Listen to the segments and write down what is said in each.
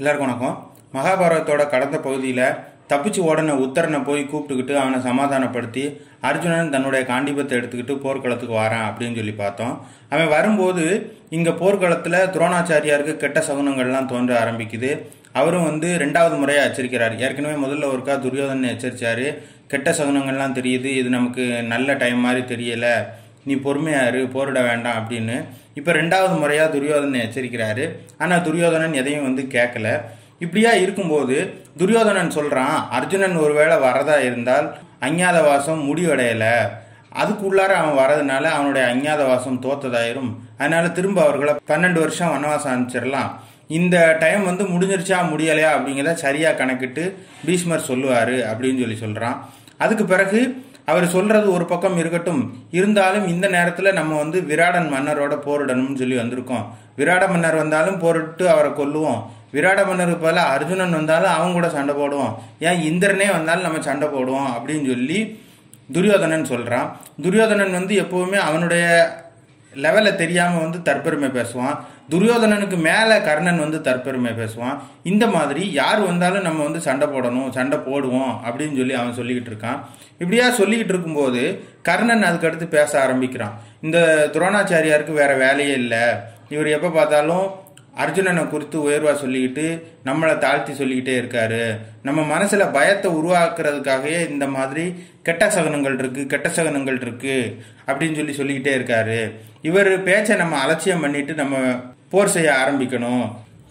எல்லாருக்கும் வணக்கம். மகாபாரதத்தோட கடந்த பகுதியில் தப்பிச்சு ஓடன உத்தரனை போய் கூப்பிட்டுக்கிட்டு அவனை சமாதானப்படுத்தி அர்ஜுனன் தன்னுடைய காண்டிபத்தை எடுத்துக்கிட்டு போர்க்களத்துக்கு வரான் அப்படின்னு சொல்லி பார்த்தோம். அவன் வரும்போது இங்கே போர்க்களத்தில் துரோணாச்சாரியாருக்கு கெட்ட சகுனங்கள்லாம் தோன்ற ஆரம்பிக்குது. அவரும் வந்து ரெண்டாவது முறையாக எச்சரிக்கிறார். ஏற்கனவே முதல்ல ஒருக்கா துரியோதனை எச்சரிச்சாரு. கெட்ட சகுனங்கள்லாம் தெரியுது. இது நமக்கு நல்ல டைம் மாதிரி தெரியலை. நீ பொறுமையாரு போரிட வேண்டாம் அப்படின்னு. இப்போ ரெண்டாவது முறையாக துரியோதனை எச்சரிக்கிறாரு. ஆனால் துரியோதனன் எதையும் வந்து கேட்கல இப்படியா இருக்கும்போது துரியோதனன் சொல்கிறான் அர்ஜுனன் ஒருவேளை வரதா இருந்தால் அஞ்ஞாத வாசம் முடிவடையல. அதுக்குள்ளார அவன் வரதுனால அவனுடைய அஞ்ஞாத வாசம் தோத்ததாயிரும். அதனால திரும்ப அவர்களை பன்னெண்டு வருஷம் வனவாசம் அனுப்பிச்சிடலாம். இந்த டைம் வந்து முடிஞ்சிருச்சா முடியலையா? அப்படிங்கிறத சரியாக கணக்கிட்டு பீஷ்மர் சொல்லுவார் அப்படின்னு சொல்லி சொல்கிறான் அதுக்கு பிறகு அவர் சொல்றது ஒரு பக்கம் இருக்கட்டும். இருந்தாலும் இந்த நேரத்துல நம்ம வந்து விராடன் மன்னரோட போரிடணும்னு சொல்லி வந்திருக்கோம். விராட மன்னர் வந்தாலும் போரிட்டு அவரை கொல்லுவோம். விராட மன்னருக்கு போல அர்ஜுனன் வந்தாலும் அவங்க கூட சண்டை போடுவோம். ஏன் இந்திரனே வந்தாலும் நம்ம சண்டை போடுவோம் அப்படின்னு சொல்லி துரியோதனன் சொல்றான். துரியோதனன் வந்து எப்பவுமே அவனுடைய லெவலில் தெரியாமல் வந்து தற்பெருமை பேசுவான். துரியோதனனுக்கு மேலே கர்ணன் வந்து தற்பெருமை பேசுவான். இந்த மாதிரி யார் வந்தாலும் நம்ம வந்து சண்டை போடணும் சண்டை போடுவோம் அப்படின்னு சொல்லி அவன் சொல்லிக்கிட்டு இருக்கான். இப்படியா சொல்லிக்கிட்டு இருக்கும்போது கர்ணன் அதுக்கடுத்து பேச ஆரம்பிக்கிறான். இந்த துரோணாச்சாரியாருக்கு வேறு வேலையே இல்லை. இவர் எப்போ பார்த்தாலும் அர்ஜுனனை குறித்து உயர்வாக சொல்லிக்கிட்டு நம்மளை தாழ்த்தி சொல்லிக்கிட்டே இருக்காரு. நம்ம மனசில் பயத்தை உருவாக்குறதுக்காகவே இந்த மாதிரி கெட்ட சகனங்கள் இருக்கு கெட்ட சகனங்கள் இருக்கு அப்படின்னு சொல்லி சொல்லிக்கிட்டே இருக்காரு. இவர் பேச்சை நம்ம அலட்சியம் பண்ணிட்டு நம்ம போர் செய்ய ஆரம்பிக்கணும்.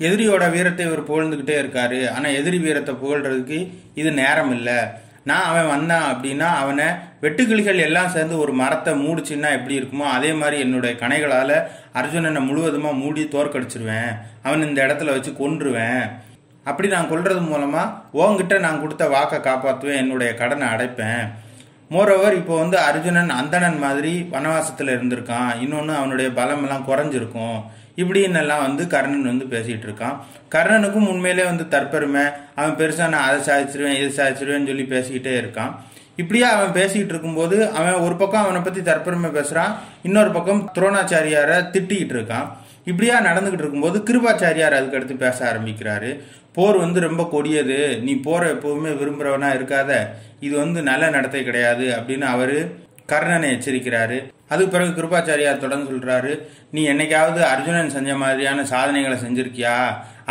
எதிரியோட வீரத்தை இவர் புகழ்ந்துக்கிட்டே இருக்காரு. ஆனால் எதிரி வீரத்தை புகழ்றதுக்கு இது நேரம் இல்லை. நான் அவன் வந்தான் அப்படின்னா அவனை வெட்டுக்கிளிகள் எல்லாம் சேர்ந்து ஒரு மரத்தை மூடிச்சுன்னா எப்படி இருக்குமோ அதே மாதிரி என்னுடைய கணைகளால் அர்ஜுனனை முழுவதுமாக மூடி தோற்கடிச்சிருவேன். அவன் இந்த இடத்துல வச்சு கொன்றுவேன். அப்படி நான் கொல்றது மூலமாக உங்ககிட்ட நான் கொடுத்த வாக்கை காப்பாற்றுவேன் என்னுடைய கடனை அடைப்பேன். மோரோவர் இப்போ வந்து அர்ஜுனன் அந்தணன் மாதிரி வனவாசத்தில் இருந்திருக்கான். இன்னொன்று அவனுடைய பலமெல்லாம் குறைஞ்சிருக்கும். இப்படின்னெல்லாம் வந்து கர்ணன் வந்து பேசிகிட்டு இருக்கான். கர்ணனுக்கும் உண்மையிலே வந்து தற்பெருமை. அவன் பெருசாக நான் அதை சாதிச்சிருவேன் இதை சாதிச்சிருவேன்னு சொல்லி பேசிக்கிட்டே இருக்கான். இப்படியா அவன் பேசிக்கிட்டு இருக்கும்போது அவன் ஒரு பக்கம் அவனை பற்றி தற்பெருமை பேசுகிறான் இன்னொரு பக்கம் துரோணாச்சாரியாரை திட்டிக்கிட்டு இருக்கான். இப்படியா நடந்துக்கிட்டு இருக்கும்போது கிருபாச்சாரியார் அதுக்கடுத்து பேச ஆரம்பிக்கிறாரு. போர் வந்து ரொம்ப கொடியது. நீ போற எப்பவுமே விரும்புகிறவனா இருக்காத. இது வந்து நல்ல நடத்தை கிடையாது அப்படின்னு அவர் கர்ணனை எச்சரிக்கிறாரு. அதுக்கு பிறகு கிருபாச்சாரியார் தொடர்ந்து சொல்றாரு நீ என்னைக்காவது அர்ஜுனன் செஞ்ச மாதிரியான சாதனைகளை செஞ்சிருக்கியா?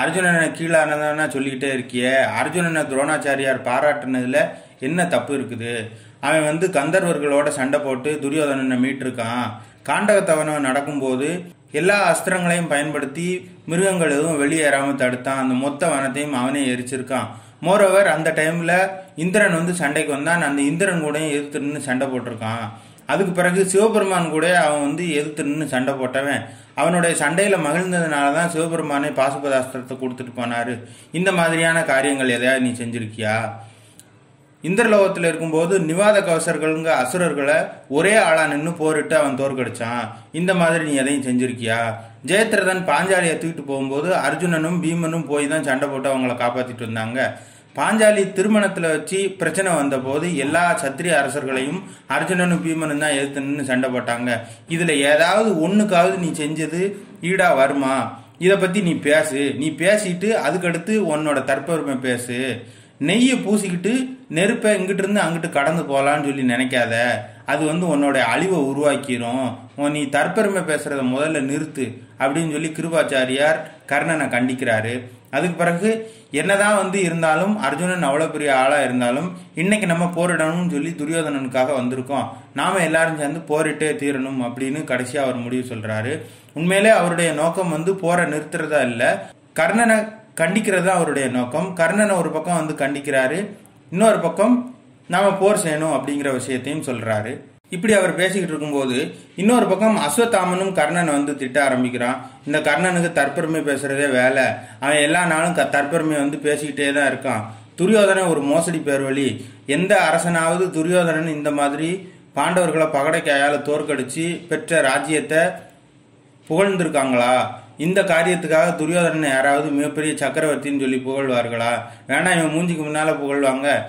அர்ஜுனனை கீழானதானா சொல்லிக்கிட்டே இருக்கியே? அர்ஜுனனை துரோணாச்சாரியார் பாராட்டுனதுல என்ன தப்பு இருக்குது? அவன் வந்து கந்தர்வர்களோட சண்டை போட்டு துரியோதனனை மீட்டிருக்கான். காண்டகத்தவனம் நடக்கும்போது எல்லா அஸ்திரங்களையும் பயன்படுத்தி மிருகங்கள் எதுவும் தடுத்தான். அந்த மொத்த வனத்தையும் அவனே எரிச்சிருக்கான். மோரோவர் அந்த டைம்ல இந்திரன் வந்து சண்டைக்கு வந்தான். அந்த இந்திரன் கூட எதிர்த்து நின்று சண்டை போட்டிருக்கான். அதுக்கு பிறகு சிவபெருமான் கூட அவன் வந்து எதிர்த்து நின்று சண்டை போட்டவன். அவனுடைய சண்டையில் மகிழ்ந்ததுனால தான் சிவபெருமானே பாசுபதாஸ்திரத்தை கொடுத்துட்டு போனார். இந்த மாதிரியான காரியங்கள் எதையாவது நீ செஞ்சிருக்கியா? இந்திரலோகத்தில் இருக்கும்போது நிவாத கவசர்கள்ங்க அசுரர்களை ஒரே ஆளாக நின்று போரிட்டு அவன் தோற்கடிச்சான். இந்த மாதிரி நீ எதையும் செஞ்சிருக்கியா? ஜெயத்ரதன் பாஞ்சாலியை தூக்கிட்டு போகும்போது அர்ஜுனனும் பீமனும் போய் தான் சண்டை போட்டு அவங்கள காப்பாற்றிட்டு வந்தாங்க. பாஞ்சாலி திருமணத்தில் வச்சு பிரச்சனை வந்தபோது எல்லா சத்திரிய அரசர்களையும் அர்ஜுனனும் பீமனும் தான் எதிர்த்து நின்று சண்டை போட்டாங்க. இதில் ஏதாவது ஒன்றுக்காவது நீ செஞ்சது ஈடா வருமா? இதை பற்றி நீ பேசு. நீ பேசிட்டு அதுக்கடுத்து உன்னோட தற்பெருமை பேசு. நெய்யை பூசிக்கிட்டு நெருப்பை இங்கிட்டு இருந்து அங்கிட்டு கடந்து போகலான்னு சொல்லி நினைக்காத. அது வந்து உன்னோட அழிவை உருவாக்கிரும். உன் நீ தற்பெருமை பேசுறத முதல்ல நிறுத்து அப்படின்னு சொல்லி கிருபாச்சாரியார் கர்ணனை கண்டிக்கிறாரு. அதுக்கு பிறகு என்னதான் வந்து இருந்தாலும் அர்ஜுனன் அவ்வளோ பெரிய ஆளாக இருந்தாலும் இன்னைக்கு நம்ம போரிடணும்னு சொல்லி துரியோதனனுக்காக வந்திருக்கோம். நாம எல்லாரும் சேர்ந்து போரிட்டே தீரணும் அப்படின்னு கடைசியாக அவர் முடிவு சொல்றாரு. உண்மையிலே அவருடைய நோக்கம் வந்து போரை நிறுத்துறதா இல்லை. கர்ணனை கண்டிக்கிறது தான் அவருடைய நோக்கம். கர்ணனை ஒரு பக்கம் வந்து கண்டிக்கிறாரு. இன்னொரு பக்கம் நாம போர் செய்யணும் அப்படிங்கிற விஷயத்தையும் சொல்றாரு. இப்படி அவர் பேசிக்கிட்டு இருக்கும்போது இன்னொரு பக்கம் அஸ்வத்தாமனும் கர்ணனை வந்து திட்ட ஆரம்பிக்கிறான். இந்த கர்ணனுக்கு தற்பெருமை பேசுறதே வேலை. அவன் எல்லா நாளும் க- தற்பெருமை வந்து பேசிக்கிட்டே தான் இருக்கான். துரியோதனன் ஒரு மோசடி பேர்வழி எந்த அரசனாவது துரியோதனன் இந்த மாதிரி பாண்டவர்களை பகடைக்காயால் தோற்கடிச்சு பெற்ற ராஜ்யத்தை புகழ்ந்திருக்காங்களா? இந்த காரியத்துக்காக துரியோதனன் யாராவது மிகப்பெரிய சக்கரவர்த்தின்னு சொல்லி புகழ்வார்களா? வேணா இவன் மூஞ்சிக்கு முன்னால புகழ்வாங்க.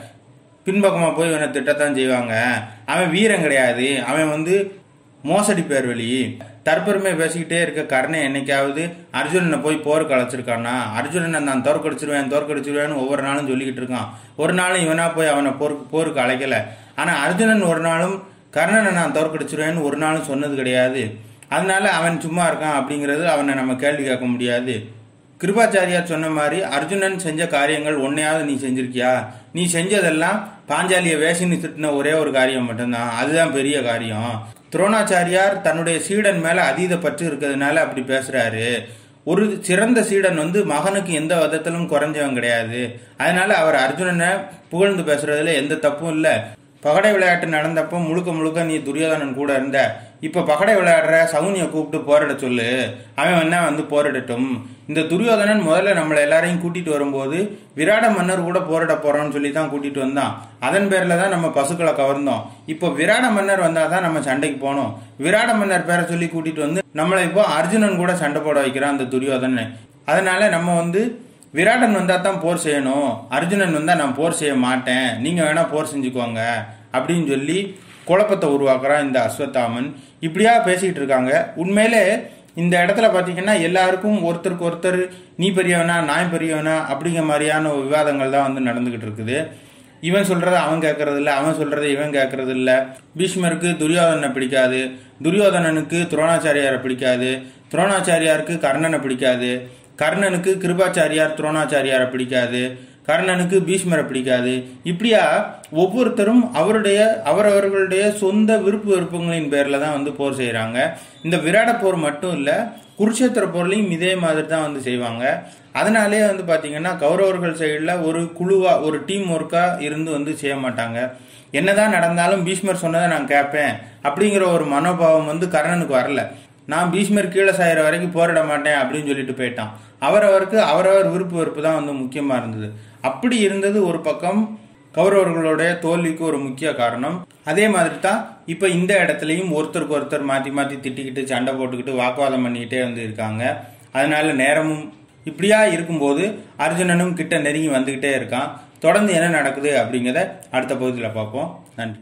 பின்பக்கமாக போய் இவனை திட்டத்தான் செய்வாங்க. அவன் வீரம் கிடையாது. அவன் வந்து மோசடி பேர் வழி தற்பெருமை பேசிக்கிட்டே இருக்க கர்ணன் என்னைக்காவது அர்ஜுனனை போய் போருக்கு அழைச்சிருக்கானா அர்ஜுனனை நான் தோற்கடிச்சிருவேன் தோற்கடிச்சிருவேன்னு ஒவ்வொரு நாளும் சொல்லிக்கிட்டு இருக்கான். ஒரு நாளும் இவனா போய் அவனை போருக்கு போருக்கு அழைக்கல. ஆனால் அர்ஜுனன் ஒரு நாளும் கர்ணனை நான் தோற்கடிச்சிருவேன்னு ஒரு நாளும் சொன்னது கிடையாது. அதனால அவன் சும்மா இருக்கான் அப்படிங்கிறது அவனை நம்ம கேள்வி கேட்க முடியாது. கிருபாச்சாரியார் சொன்ன மாதிரி அர்ஜுனன் செஞ்ச காரியங்கள் ஒன்னையாவது நீ செஞ்சிருக்கியா? நீ செஞ்சதெல்லாம் பாஞ்சாலிய வேஷின்னு திட்டின ஒரே ஒரு காரியம் மட்டும்தான். அதுதான் பெரிய காரியம். துரோணாச்சாரியார் தன்னுடைய சீடன் மேல அதீத பற்று இருக்கிறதுனால அப்படி பேசுறாரு. ஒரு சிறந்த சீடன் வந்து மகனுக்கு எந்த விதத்திலும் குறைஞ்சவன் கிடையாது. அதனால அவர் அர்ஜுனனை புகழ்ந்து பேசுறதுல எந்த தப்பும் இல்லை. பகடை விளையாட்டு நடந்தப்போ முழுக்க முழுக்க நீ துரியோதனன் கூட இருந்த. இப்ப பகடை விளையாடுற சவுனியை கூப்பிட்டு போரிட சொல்லு. அவன் வேணா வந்து போரிடட்டும். இந்த துரியோதனன் முதல்ல நம்மளை எல்லாரையும் கூட்டிட்டு வரும்போது விராட மன்னர் கூட போரிட போறோம்னு சொல்லி தான் கூட்டிட்டு வந்தான். அதன் பேர்ல தான் நம்ம பசுக்களை கவர்ந்தோம். இப்போ விராட மன்னர் வந்தாதான் நம்ம சண்டைக்கு போனோம். விராட மன்னர் பேரை சொல்லி கூட்டிட்டு வந்து நம்மளை இப்போ அர்ஜுனன் கூட சண்டை போட வைக்கிறான் அந்த துரியோதனன். அதனால நம்ம வந்து விராடன் வந்தா தான் போர் செய்யணும். அர்ஜுனன் வந்தா நான் போர் செய்ய மாட்டேன். நீங்க வேணா போர் செஞ்சுக்கோங்க. அப்படின்னு சொல்லி குழப்பத்தை உருவாக்குறான் இந்த அஸ்வத்தாமன். இப்படியா பேசிக்கிட்டு இருக்காங்க உண்மையிலே இந்த இடத்துல பார்த்தீங்கன்னா எல்லாருக்கும் ஒருத்தருக்கு ஒருத்தர் நீ பெரியவனா நான் பெரியவனா அப்படிங்கிற மாதிரியான விவாதங்கள் தான் வந்து நடந்துகிட்டு இருக்குது இவன் சொல்றதை அவன் கேட்கறது இல்லை அவன் சொல்றதை இவன் கேட்கறது இல்லை பீஷ்மருக்கு துரியோதனனை பிடிக்காது. துரியோதனனுக்கு துரோணாச்சாரியாரை பிடிக்காது. துரோணாச்சாரியாருக்கு கர்ணனை பிடிக்காது. கர்ணனுக்கு கிருபாச்சாரியார் துரோணாச்சாரியாரை பிடிக்காது. கர்ணனுக்கு பீஷ்மரை பிடிக்காது. இப்படியா ஒவ்வொருத்தரும் அவருடைய அவரவர்களுடைய சொந்த விருப்பு விருப்பங்களின் பேரில் தான் வந்து போர் செய்கிறாங்க இந்த விராட போர் மட்டும் இல்லை குருஷேத்திர போர்லையும் இதே மாதிரி தான் வந்து செய்வாங்க. அதனாலே வந்து பார்த்தீங்கன்னா கௌரவர்கள் சைடில் ஒரு குழுவாக ஒரு டீம் ஒர்க்காக இருந்து வந்து செய்ய மாட்டாங்க. என்னதான் நடந்தாலும் பீஷ்மர் சொன்னதை நான் கேட்பேன் அப்படிங்கிற ஒரு மனோபாவம் வந்து கர்ணனுக்கு வரல. நான் பீஷ்மர் கீழே சாயிற வரைக்கும் போரிட மாட்டேன் அப்படின்னு சொல்லிட்டு போயிட்டான். அவரவருக்கு அவரவர் விருப்பு வெறுப்பு தான் வந்து முக்கியமா இருந்தது. அப்படி இருந்தது ஒரு பக்கம் கௌரவர்களுடைய தோல்விக்கு ஒரு முக்கிய காரணம். அதே மாதிரி தான் இப்போ இந்த இடத்துலையும் ஒருத்தருக்கு ஒருத்தர் மாற்றி மாற்றி திட்டிக்கிட்டு சண்டை போட்டுக்கிட்டு வாக்குவாதம் பண்ணிக்கிட்டே வந்து இருக்காங்க. அதனால நேரமும் இப்படியா இருக்கும்போது அர்ஜுனனும் கிட்ட நெருங்கி வந்துக்கிட்டே இருக்கான். தொடர்ந்து என்ன நடக்குது அப்படிங்கிறத அடுத்த பகுதியில் பார்ப்போம். நன்றி.